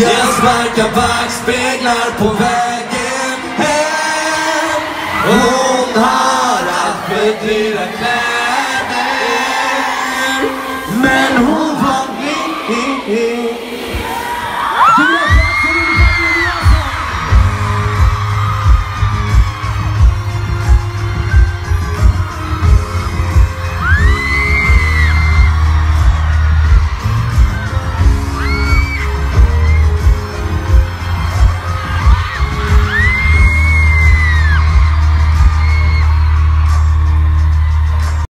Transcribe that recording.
Jag sparkar backspeglar på vägen hem. Hon har allt för dyra kläder. Men hon var min.